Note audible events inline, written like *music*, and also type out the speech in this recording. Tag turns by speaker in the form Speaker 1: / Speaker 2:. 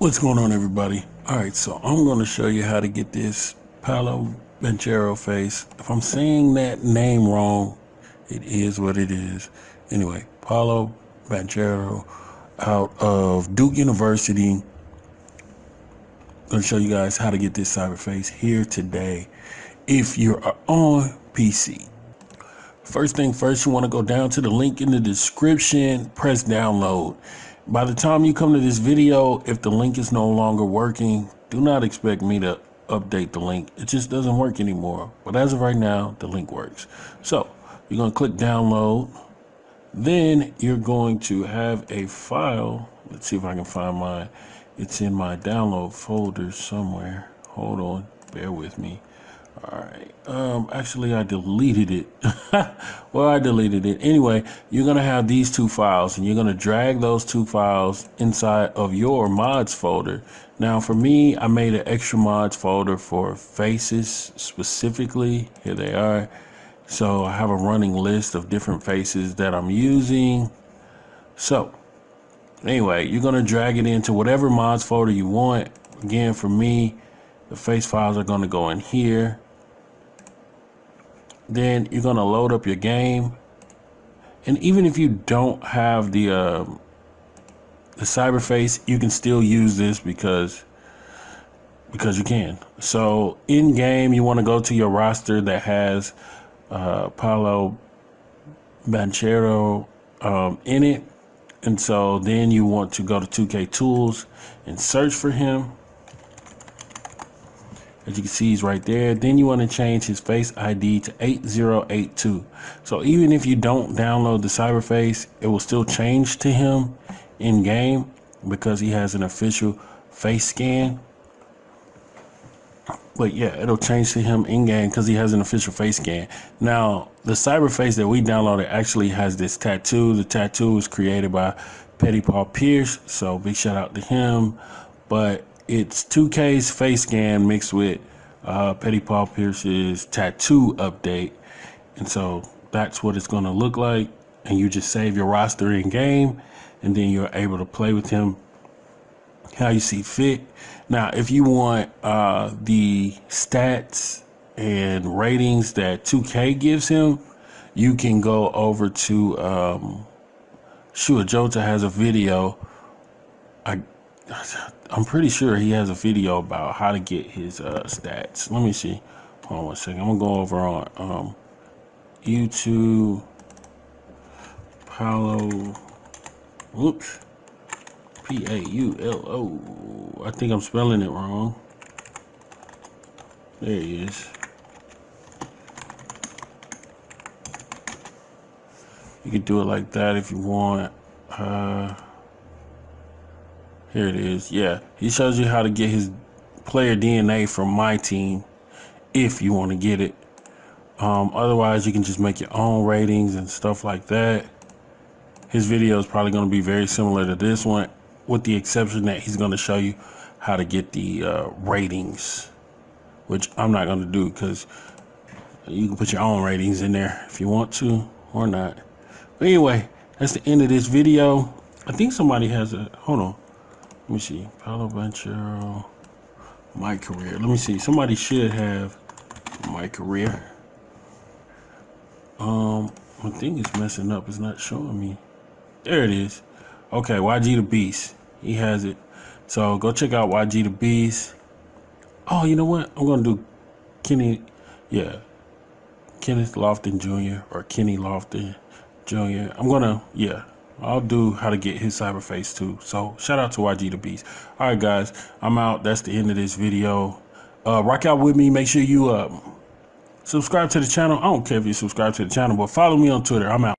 Speaker 1: What's going on, everybody? All right, so I'm going to show you how to get this Paolo Banchero face. If I'm saying that name wrong, it is what it is. Anyway, Paolo Banchero out of Duke University. going to show you guys how to get this cyber face here today if you're on PC. First thing first, you want to go down to the link in the description, press download. By the time you come to this video, if the link is no longer working, do not expect me to update the link. It just doesn't work anymore. But as of right now, the link works. So you're going to click download. Then you're going to have a file. Let's see if I can find mine. It's in my download folder somewhere. Hold on. Bear with me. All right. Um, actually, I deleted it. *laughs* well, I deleted it. Anyway, you're going to have these two files and you're going to drag those two files inside of your mods folder. Now, for me, I made an extra mods folder for faces specifically. Here they are. So I have a running list of different faces that I'm using. So anyway, you're going to drag it into whatever mods folder you want. Again, for me, the face files are going to go in here. Then you're going to load up your game. And even if you don't have the uh, the cyberface, you can still use this because because you can. So in game, you want to go to your roster that has uh, Paolo Banchero um, in it. And so then you want to go to 2K Tools and search for him. As you can see, he's right there. Then you want to change his face ID to 8082. So even if you don't download the cyberface, it will still change to him in game because he has an official face scan. But yeah, it'll change to him in game because he has an official face scan. Now, the cyberface that we downloaded actually has this tattoo. The tattoo was created by Petty Paul Pierce. So big shout out to him. But it's 2K's face scan mixed with uh, Petty Paul Pierce's tattoo update. And so that's what it's going to look like. And you just save your roster in game, and then you're able to play with him how you see fit. Now, if you want uh, the stats and ratings that 2K gives him, you can go over to um, Shua Jota has a video. I *laughs* I'm pretty sure he has a video about how to get his uh, stats. Let me see. Hold on one second. I'm gonna go over on um, YouTube. Paulo. Whoops. P A U L O. I think I'm spelling it wrong. There he is. You could do it like that if you want. Uh, here it is. Yeah, he shows you how to get his player DNA from my team if you want to get it. Um, otherwise, you can just make your own ratings and stuff like that. His video is probably going to be very similar to this one, with the exception that he's going to show you how to get the uh, ratings, which I'm not going to do because you can put your own ratings in there if you want to or not. But anyway, that's the end of this video. I think somebody has a, hold on. Let me see. Paolo Banchero. My career. Let me see. Somebody should have my career. Um, my thing is messing up. It's not showing me. There it is. Okay, YG the Beast. He has it. So go check out YG the Beast. Oh, you know what? I'm gonna do Kenny. Yeah, Kenneth Lofton Jr. or Kenny Lofton Jr. I'm gonna yeah. I'll do how to get his cyber face too. So shout out to YG the Beast. All right, guys, I'm out. That's the end of this video. Uh, rock out with me. Make sure you uh, subscribe to the channel. I don't care if you subscribe to the channel, but follow me on Twitter. I'm out.